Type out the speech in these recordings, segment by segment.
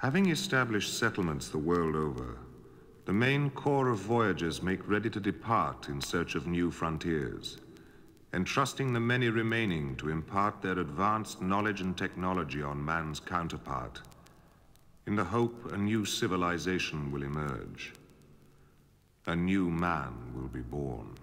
Having established settlements the world over, the main core of voyagers make ready to depart in search of new frontiers, entrusting the many remaining to impart their advanced knowledge and technology on man's counterpart, in the hope a new civilization will emerge. A new man will be born.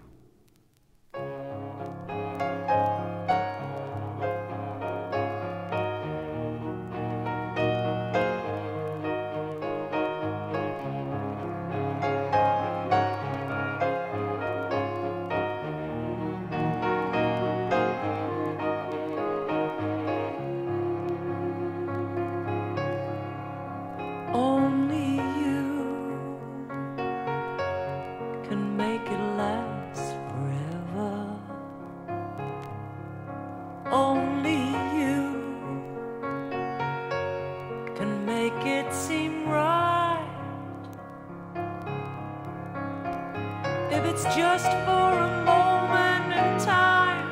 It's just for a moment in time,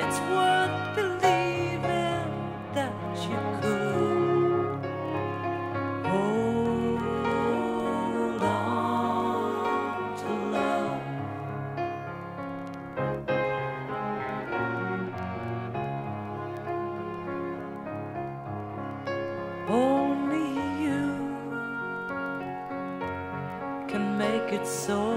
it's worth believing that you could. Hold on to love. Only you can make it so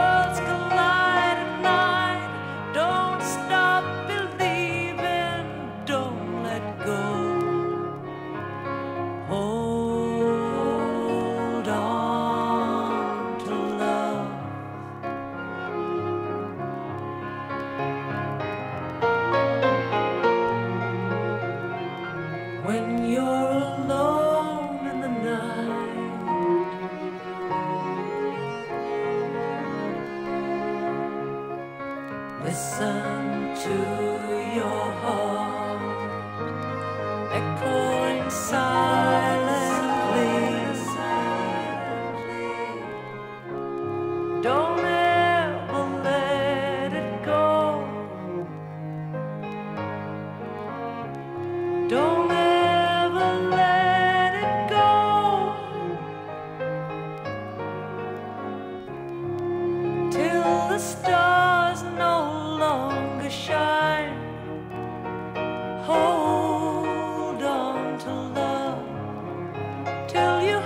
Listen to your heart echoing silently. Don't ever let it go. Don't ever let it go till the stars shine. Hold on to love till you